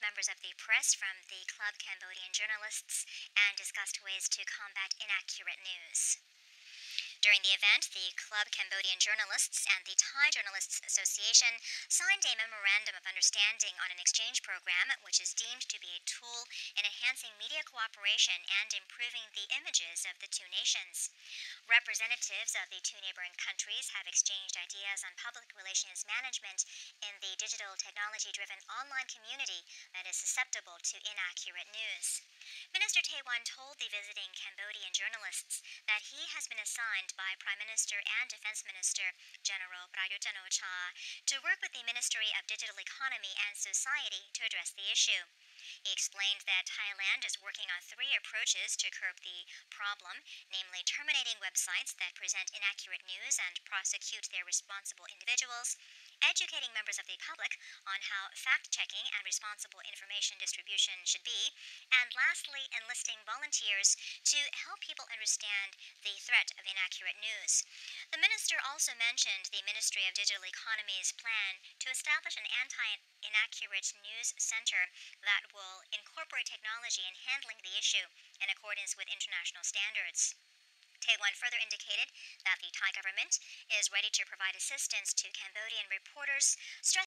members of the press from the Club Cambodian Journalists and discussed ways to combat inaccurate news. During the event, the Club Cambodian Journalists and the Thai Journalists Association signed a memorandum of understanding on an exchange program which is deemed to be a tool in enhancing media cooperation and improving the images of the two nations. Representatives of the two neighboring countries have exchanged ideas on public relations management in the digital technology driven online community that is susceptible to inaccurate news. Minister Tewan told the visiting Cambodian journalists that he has been assigned by Prime Minister and Defense Minister General Prayut Chan-o-cha to work with the Ministry of Digital Economy and Society to address the issue. He explained that Thailand is working on three approaches to curb the problem, namely terminating websites that present inaccurate news and prosecute their responsible individuals, educating members of the public on how fact checking and responsible information distribution should be, and lastly, enlisting volunteers to help people understand the threat of inaccurate news. The minister also mentioned the Ministry of Digital Economy's plan to establish an anti inaccurate news center that will incorporate technology in handling the issue in accordance with international standards. Tewan further indicated that the Thai government is ready to provide assistance to Cambodian reporters,